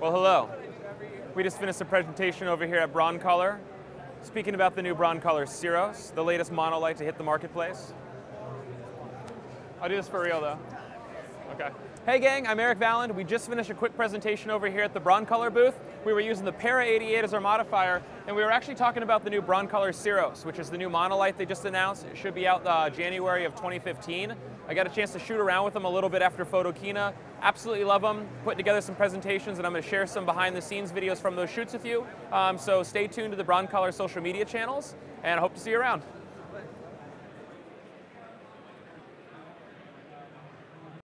Well, hello. We just finished a presentation over here at Broncolor, speaking about the new Broncolor Siros, the latest monolight to hit the marketplace. I'll do this for real though. Okay. Hey gang, I'm Erik Valind. We just finished a quick presentation over here at the Broncolor booth. We were using the Para 88 as our modifier, and we were actually talking about the new Broncolor Siros, which is the new monolight they just announced. It should be out uh, January of 2015. I got a chance to shoot around with them a little bit after Photokina. Absolutely love them. Putting together some presentations, and I'm going to share some behind the scenes videos from those shoots with you. Um, so stay tuned to the Broncolor social media channels, and I hope to see you around.